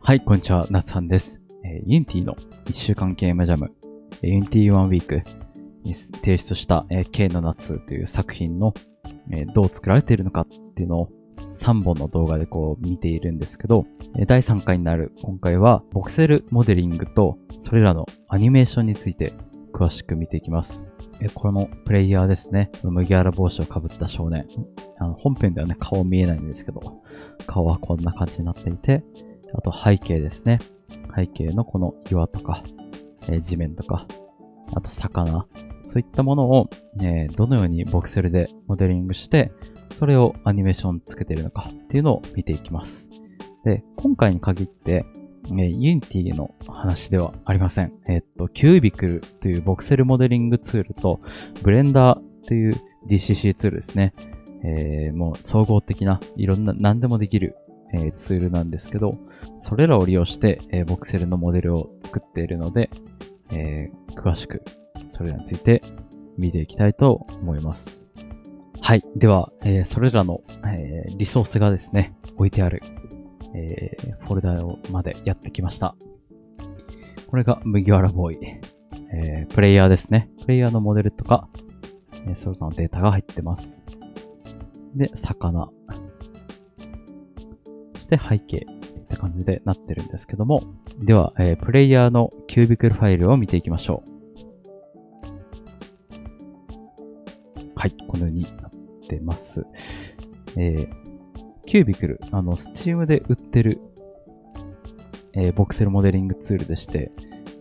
はい、こんにちは、なつさんです。えー、Unity の1週間ゲームジャム、え Unity One Week に提出した、えー K の夏という作品の、えーどう作られているのかっていうのを3本の動画でこう見ているんですけど、え第3回になる今回は、ボクセルモデリングとそれらのアニメーションについて詳しく見ていきます。えーこのプレイヤーですね、麦わら帽子をかぶった少年。あの本編ではね、顔見えないんですけど、顔はこんな感じになっていて、あと背景ですね。背景のこの岩とか、えー地面とか、あと魚、そういったものを、えーどのようにボクセルでモデリングして、それをアニメーションつけているのかっていうのを見ていきます。で、今回に限って、えー、Unity の話ではありません。えーっと、キュービクルというボクセルモデリングツールと、ブレンダーという DCC ツールですね。えーもう総合的ないろんな何でもできる、えーツールなんですけど、それらを利用して、えーボクセルのモデルを作っているので、えー詳しくそれらについて見ていきたいと思います。はい。では、えーそれらの、えーリソースがですね、置いてある、えーフォルダまでやってきました。これが麦わらボーイ。えープレイヤーですね。プレイヤーのモデルとか、えそれらのデータが入ってます。で、魚。そして背景。って感じでなってるんですけども。では、えープレイヤーのキュービクルファイルを見ていきましょう。はい、このようになってます。えーキュービクル、あの、スチームで売ってる、えーボクセルモデリングツールでして、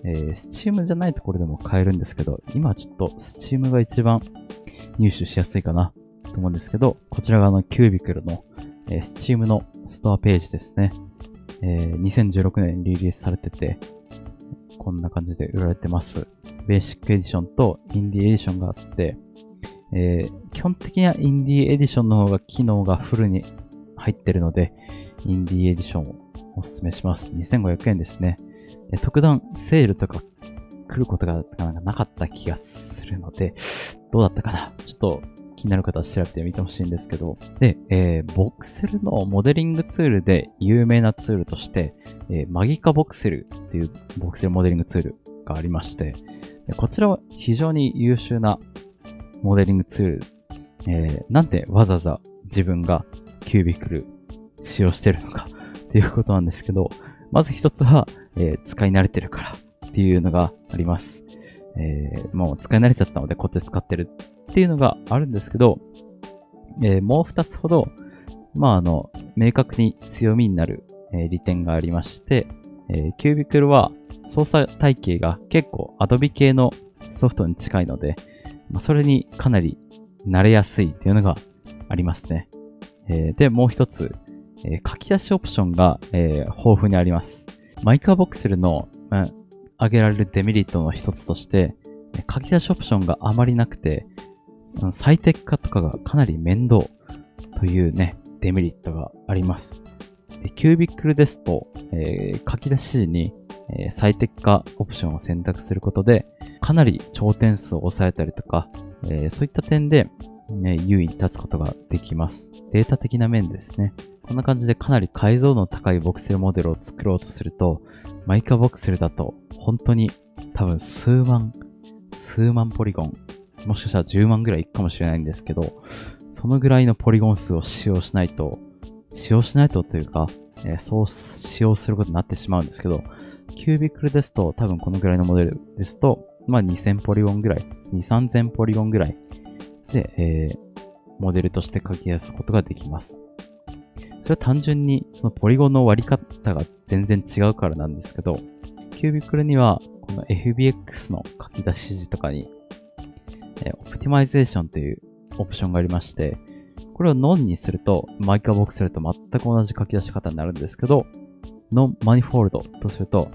えー、スチームじゃないところでも買えるんですけど、今はちょっとスチームが一番入手しやすいかなと思うんですけど、こちらがあのキュービクルの、えー、スチームのストアページですね。えー2016年にリリースされてて、こんな感じで売られてます。ベーシックエディションとインディエディションがあって、えー基本的にはインディエディションの方が機能がフルに入ってるので、インディエディションをお勧めします。2500円ですね。で特段セールとか来ることがなかった気がするので、どうだったかな？ちょっと気になる方は調べてみてほしいんですけど。で、えーボクセルのモデリングツールで有名なツールとして、えーマギカボクセルっていうボクセルモデリングツールがありまして、こちらは非常に優秀なモデリングツール。えーなんでわざわざ自分がキュービクル使用してるのかっていうことなんですけど、まず一つは、えー使い慣れてるからっていうのがあります。えーもう使い慣れちゃったのでこっち使ってるっていうのがあるんですけど、えーもう二つほど、まあ、あの、明確に強みになる、えー利点がありまして、えーキュービクルは操作体系が結構 Adobe 系のソフトに近いので、まあ、それにかなり慣れやすいっていうのがありますね。えーで、もう一つ、えー書き出しオプションが、えー豊富にあります。マイクアボクセルの、まあ挙げられるデメリットの一つとして、書き出しオプションがあまりなくて、最適化とかがかなり面倒というね、デメリットがあります。えキュービックルですと、えー書き出し時に、えー最適化オプションを選択することで、かなり頂点数を抑えたりとか、えーそういった点で、ね、優位に立つことができます。データ的な面ですね。こんな感じでかなり解像度の高いボクセルモデルを作ろうとすると、マイカボクセルだと本当に多分数万、数万ポリゴン、もしかしたら10万ぐらいいくかもしれないんですけど、そのぐらいのポリゴン数を使用しないと、使用しないとというか、えーそう使用することになってしまうんですけど、キュービクルですと多分このぐらいのモデルですと、まあ2000ポリゴンぐらい、2、3000ポリゴンぐらいで、えーモデルとして書き出すことができます。それは単純にそのポリゴンの割り方が全然違うからなんですけど、キュービクルにはこの FBX の書き出し指示とかに、えーオプティマイゼーションというオプションがありまして、これをノンにすると、マイクアボックセルと全く同じ書き出し方になるんですけど、ノンマニフォールドとすると、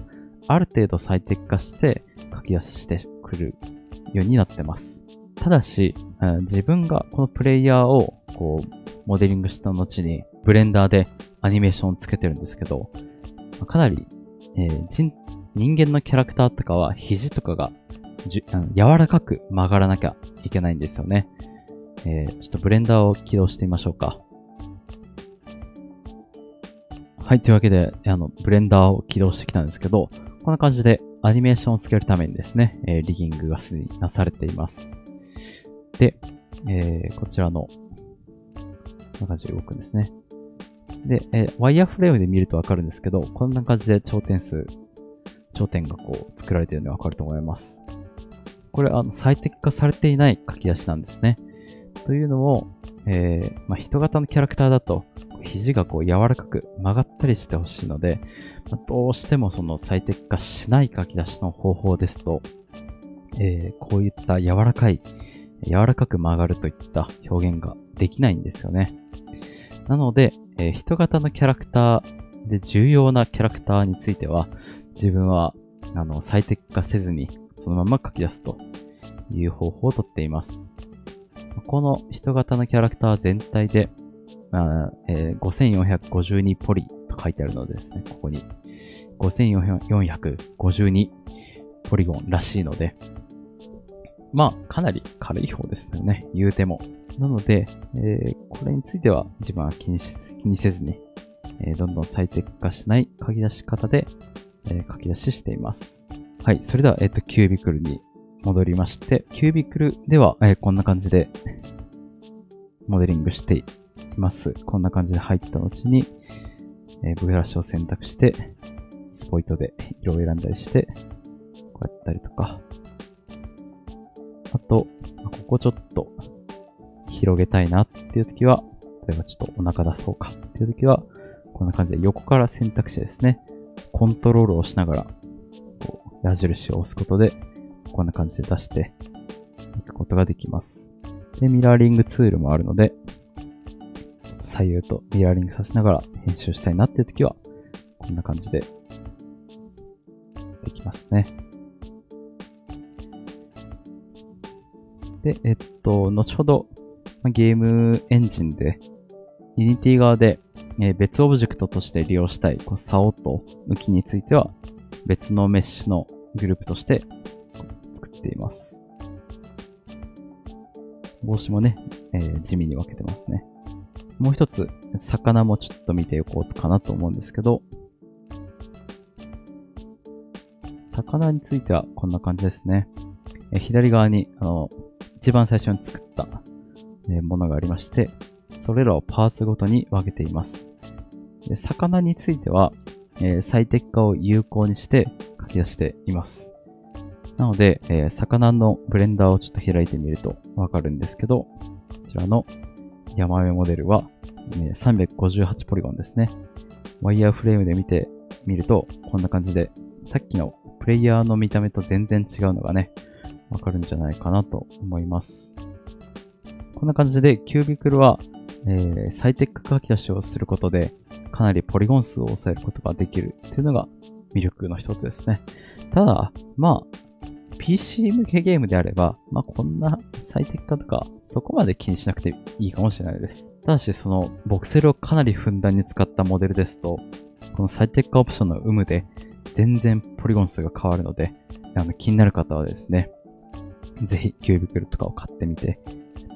ある程度最適化して書き出ししてくるようになってます。ただし、えー自分がこのプレイヤーをこう、モデリングした後に、ブレンダーでアニメーションをつけてるんですけど、かなり、えー、人間のキャラクターとかは肘とかがじゅ柔らかく曲がらなきゃいけないんですよね。えーちょっとブレンダーを起動してみましょうか。ははい、というわけで、あの、ブレンダーを起動してきたんですけど、こんな感じでアニメーションをつけるためにですね、えー、リギングがすでになされています。で、えー、こちらの、こんな感じで動くんですね。で、えー、ワイヤーフレームで見るとわかるんですけど、こんな感じで頂点数、頂点がこう作られているのがわかると思います。これ、あの、最適化されていない書き出しなんですね。というのも、えー、まあ、人型のキャラクターだと、肘がこう柔らかく曲がったりしてほしいので、まあ、どうしてもその最適化しない書き出しの方法ですと、えー、こういった柔らかい、柔らかく曲がるといった表現ができないんですよね。なので、えー、人型のキャラクターで重要なキャラクターについては、自分はあの最適化せずにそのまま書き出すという方法をとっています。この人型のキャラクター全体で、まあえー、5452ポリと書いてあるのでですね、ここに5452ポリゴンらしいので、まあ、かなり軽い方ですよね、言うても。なので、えー、これについては自分は気に気にせずに、えー、どんどん最適化しない書き出し方で、えー、書き出ししています。はい、それでは、えっ、と、キュービクルに戻りまして、キュービクルでは、えこんな感じで、モデリングしていきます。こんな感じで入った後に、えブラシを選択して、スポイトで色を選んだりして、こうやったりとか。あと、ここちょっと広げたいなっていう時は、例えばちょっとお腹出そうかっていう時は、こんな感じで横から選択肢ですね。コントロールをしながら、矢印を押すことで、こんな感じで出していくことができます。で、ミラーリングツールもあるので、左右とミラーリングさせながら編集したいなっていう時は、こんな感じでできますね。で、えっと、後ほど、ゲームエンジンで、Unity 側で、別オブジェクトとして利用したい、こう、竿と向きについては、別のメッシュのグループとして作っています。帽子もね、えー、地味に分けてますね。もう一つ、魚もちょっと見ていこうかなと思うんですけど、魚についてはこんな感じですね。え左側に、あの、一番最初に作った、えものがありまして、それらをパーツごとに分けています。で魚については、えー、最適化を有効にして書き出しています。なので、えー、魚のブレンダーをちょっと開いてみるとわかるんですけど、こちらの山上モデルは、え358ポリゴンですね。ワイヤーフレームで見てみると、こんな感じで、さっきのプレイヤーの見た目と全然違うのがね、わかるんじゃないかなと思います。こんな感じで、キュービクルは、えー、最適化書き出しをすることで、かなりポリゴン数を抑えることができるっていうのが魅力の一つですね。ただ、まあ、PC 向けゲームであれば、まあ、こんな最適化とか、そこまで気にしなくていいかもしれないです。ただし、その、ボクセルをかなりふんだんに使ったモデルですと、この最適化オプションの有無で、全然ポリゴン数が変わるので、あの、気になる方はですね、ぜひ、キュービクルとかを買ってみて、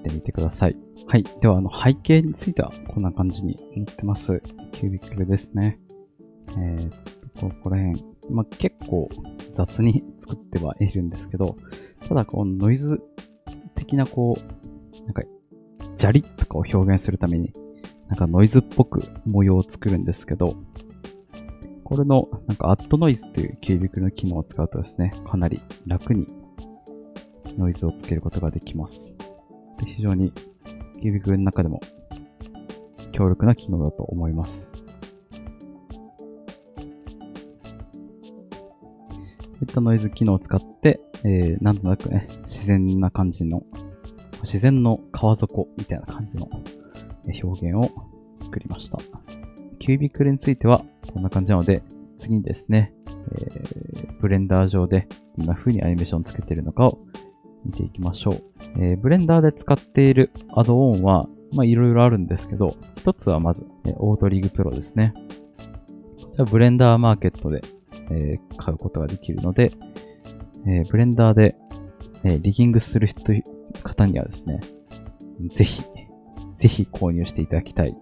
ってみてください。はい。では、あの、背景については、こんな感じになってます。キュービックルですね。えー、っと、ここら辺、まあ、結構雑に作ってはいるんですけど、ただこうノイズ的なこう、なんか、ジャリとかを表現するために、なんかノイズっぽく模様を作るんですけど、これのなんかアットノイズっていうキュービックルの機能を使うとですね、かなり楽にノイズをつけることができます。非常にキュービクの中でも強力な機能だと思います。いったノイズ機能を使って、えー、なんとなくね、自然な感じの、自然の川底みたいな感じの表現を作りました。キュービクルについてはこんな感じなので、次にですね、えー、ブレンダー上でどんな風にアニメーションつけているのかを見ていきましょう。えー、ブレンダーで使っているアドオンは、まあいろいろあるんですけど、一つはまず、え、 Auto-Rig Pro ですね。こちらブレンダーマーケットでえー、買うことができるので、えー、ブレンダーで、え、リギングする人、方にはですね、ぜひ、ぜひ購入していただきたい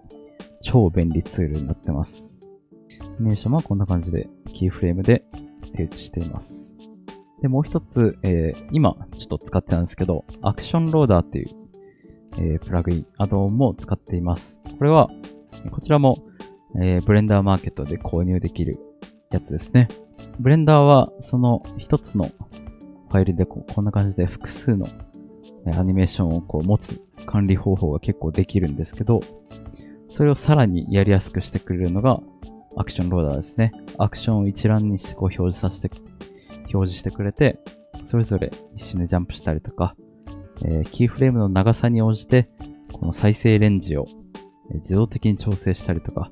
超便利ツールになってます。ニメーションはこんな感じでキーフレームで手打ちしています。で、もう一つ、えー今ちょっと使ってたんですけど、アクションローダーっていう、えープラグイン、アドオンも使っています。これは、こちらも、えーブレンダーマーケットで購入できるやつですね。ブレンダーはその一つのファイルでこうこんな感じで複数のアニメーションをこう持つ管理方法が結構できるんですけど、それをさらにやりやすくしてくれるのがアクションローダーですね。アクションを一覧にしてこう表示させて、表示してくれて、それぞれ一瞬でジャンプしたりとか、えーキーフレームの長さに応じて、この再生レンジを自動的に調整したりとか、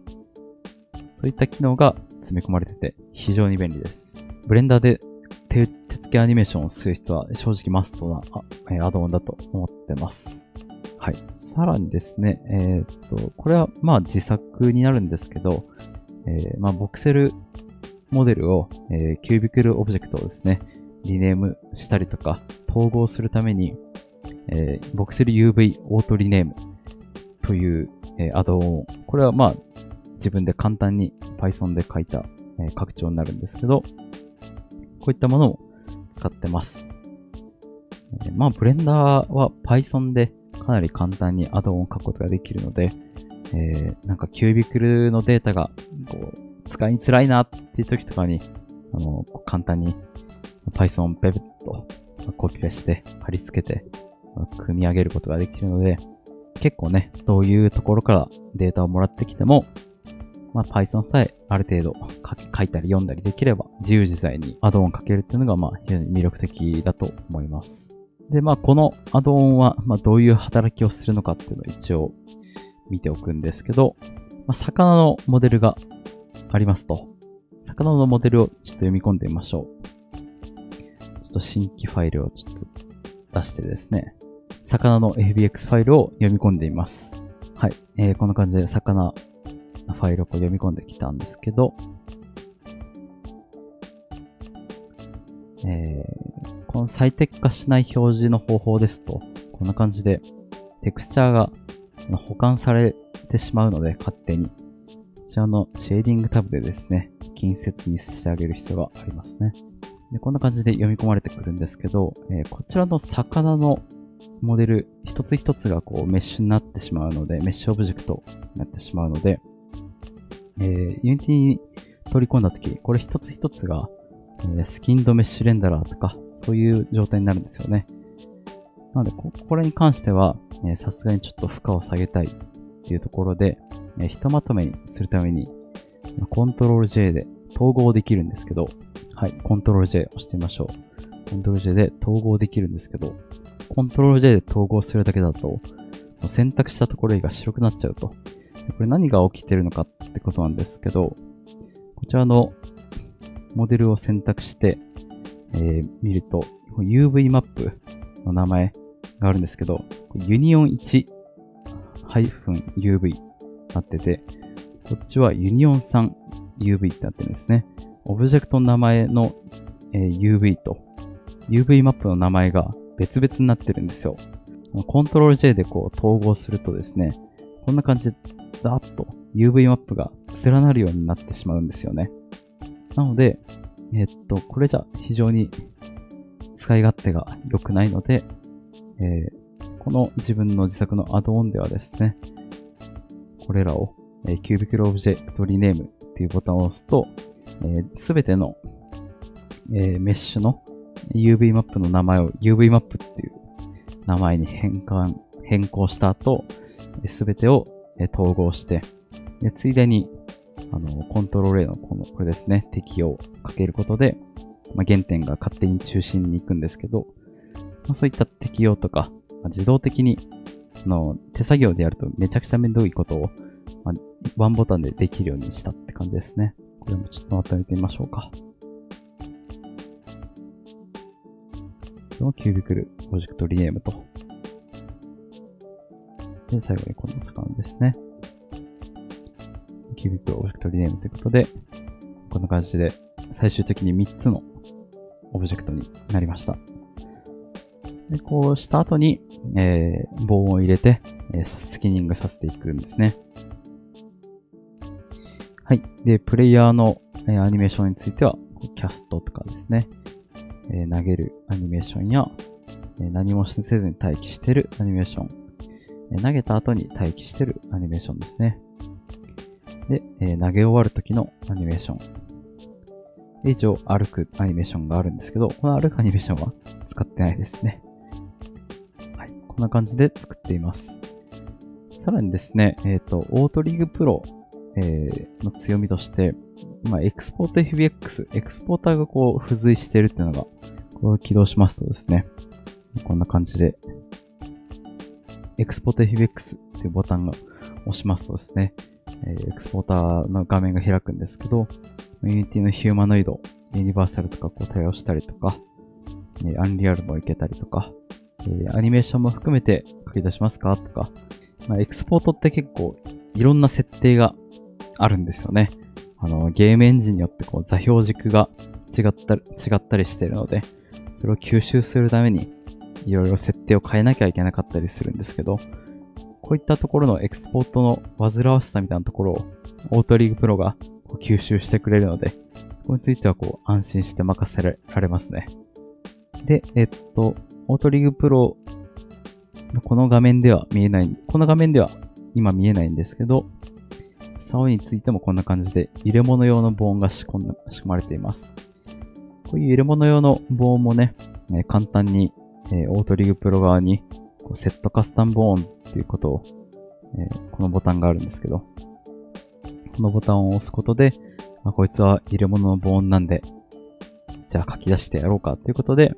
そういった機能が詰め込まれてて非常に便利です。ブレンダーで手手付けアニメーションをする人は正直マストなアドオンだと思ってます。はい。さらにですね、えーっと、これはまあ自作になるんですけど、えーまあボクセルモデルを、えーキュービクルオブジェクトをですね、リネームしたりとか、統合するために、えー、ボクセル UV オートリネームという、えーアドオン、これはまあ自分で簡単に Python で書いた、えー拡張になるんですけど、こういったものを使ってます。えーまあ、ブレンダーは Python でかなり簡単にアドオンを書くことができるので、えーなんかキュービクルのデータがこう使いづらいなっていう時とかに、あの、簡単に Python をペペッとコピペして貼り付けて組み上げることができるので、結構ね、どういうところからデータをもらってきても、まあ、Python さえある程度書いたり読んだりできれば自由自在にアドオン書けるっていうのがまあ非常に魅力的だと思います。で、まあこのアドオンはまあどういう働きをするのかっていうのを一応見ておくんですけど、まあ、魚のモデルがありますと。魚のモデルをちょっと読み込んでみましょう。ちょっと新規ファイルをちょっと出してですね、魚の FBX ファイルを読み込んでみます。はい。えーこんな感じで魚のファイルをこう読み込んできたんですけど、えーこの最適化しない表示の方法ですと、こんな感じでテクスチャーが保管されてしまうので、勝手に。こちらのシェーディングタブでですね、近接にしてあげる必要がありますね。でこんな感じで読み込まれてくるんですけど、えーこちらの魚のモデル一つ一つがこうメッシュになってしまうので、メッシュオブジェクトになってしまうので、えー、Unity に取り込んだとき、これ一つ一つが、えースキンドメッシュレンダラーとか、そういう状態になるんですよね。なので、ここれに関しては、さすがにちょっと負荷を下げたいっていうところで、えひとまとめにするために、コントロール J で統合できるんですけど、はい、コントロール J 押してみましょう。コントロール J で統合できるんですけど、コントロール J で統合するだけだと、選択したところが白くなっちゃうと。これ何が起きてるのかってことなんですけど、こちらのモデルを選択して、えー見ると、UV マップの名前があるんですけど、ユニオン1 1-UV なってて、こっちはユニオン 3UV ってなってるんですね。オブジェクトの名前の、え UV と UV マップの名前が別々になってるんですよ。コントロール J でこう統合するとですね、こんな感じでザーッと UV マップが連なるようになってしまうんですよね。なので、えっと、これじゃ非常に使い勝手が良くないので、えーこの自分の自作のアドオンではですね、これらを、えー、 Qubicle Object Rename っていうボタンを押すと、す、べ、ての、えーメッシュの UV マップの名前を UV マップっていう名前に変換、変更した後、すべてをえー統合して、でついでに、あの、コントロール A のこの、これですね、適用をかけることで、まあ、原点が勝手に中心に行くんですけど、まあ、そういった適用とか、自動的に、あの、手作業でやるとめちゃくちゃめんどいことを、まあ、ワンボタンでできるようにしたって感じですね。これもちょっとまとめてみましょうか。これもキュービクルプロジェクトリネームと。で、最後にこの魚ですね。 Qubicle オブジェクト rename ということで、こんな感じで最終的に3つのオブジェクトになりました。で、こうした後に、えー、ボーンを入れて、えースキニングさせていくんですね。はい。で、プレイヤーの、えーアニメーションについては、キャストとかですね、えー投げるアニメーションや、えー何もせずに待機してるアニメーション、えー投げた後に待機してるアニメーションですね。で、えー投げ終わる時のアニメーション。で、一応歩くアニメーションがあるんですけど、この歩くアニメーションは使ってないですね。こんな感じで作っています。さらにですね、えっ、と、オートリーグプロ、えーの強みとして、まあ、エクスポート FBX、エクスポーターがこう付随しているっていうのが、これを起動しますとですね、こんな感じで、エクスポート FBX っていうボタンが押しますとですね、えーエクスポーターの画面が開くんですけど、Unity のヒューマノイド、ユニバーサルとかこう対応したりとか、えアンリアルもいけたりとか、えーアニメーションも含めて書き出しますか？とか、まあ、エクスポートって結構いろんな設定があるんですよね。あの、ゲームエンジンによってこう座標軸が違ったり、違ったりしてるので、それを吸収するためにいろいろ設定を変えなきゃいけなかったりするんですけど、こういったところのエクスポートの煩わしさみたいなところをオートリーグプロがこう吸収してくれるので、ここについてはこう安心して任せられますね。で、えっと、オートリーグプロのこの画面では見えない、この画面では今見えないんですけど、竿についてもこんな感じで入れ物用の棒音が仕込まれています。こういう入れ物用の棒音もね、え簡単に、えオートリーグプロ側にこうセットカスタムボーンズっていうことを、えーこのボタンがあるんですけど、このボタンを押すことで、まあ、こいつは入れ物のボーンなんで、じゃあ書き出してやろうかっていうことで、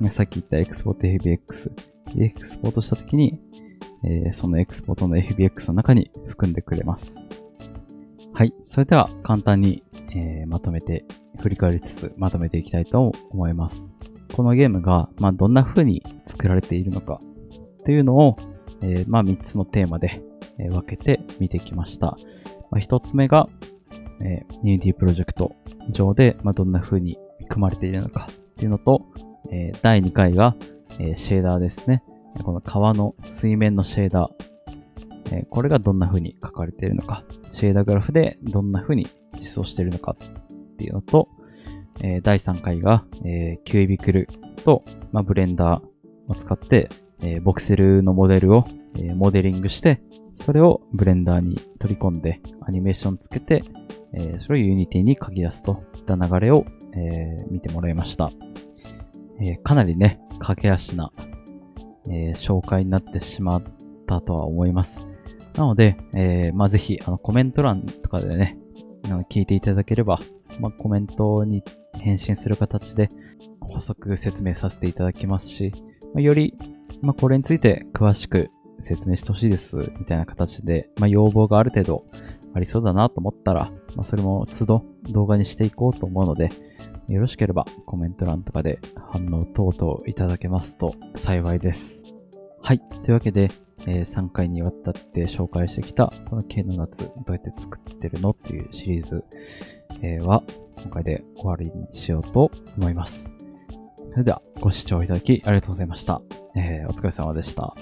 ねさっき言ったエクスポート FBX、エクスポートしたときに、えーそのエクスポートの FBX の中に含んでくれます。はい。それでは簡単に、えーまとめて、振り返りつつまとめていきたいと思います。このゲームが、まあ、どんな風に作られているのかというのを、えーまあ、3つのテーマで、え分けて見てきました。まあ、1つ目が、えー、Unity プロジェクト上で、まあ、どんな風に組まれているのかっていうのと、えー第2回が、えーシェーダーですね。この川の水面のシェーダー。えーこれがどんな風に書かれているのか。シェーダーグラフでどんな風に実装しているのかっていうのと、えー第3回が、えーキュービクルと、まあ、ブレンダーを使って、えーボクセルのモデルを、えーモデリングして、それをブレンダーに取り込んで、アニメーションつけて、えーそれを Unity に書き出すといった流れを、えー見てもらいました。えーかなりね、駆け足な、えー紹介になってしまったとは思います。なので、えまあ、ぜひ、あの、コメント欄とかでね、あの聞いていただければ、まあ、コメントに返信する形で補足説明させていただきますし、まあ、より、まあ、これについて詳しく説明してほしいです、みたいな形で、まあ、要望がある程度ありそうだなと思ったら、まあ、それも都度動画にしていこうと思うので、よろしければコメント欄とかで反応等々いただけますと幸いです。はい。というわけで、えー3回にわたって紹介してきた、この K の夏、どうやって作ってるのっていうシリーズ、えーは、今回で終わりにしようと思います。それでは、ご視聴いただきありがとうございました。えーお疲れ様でした。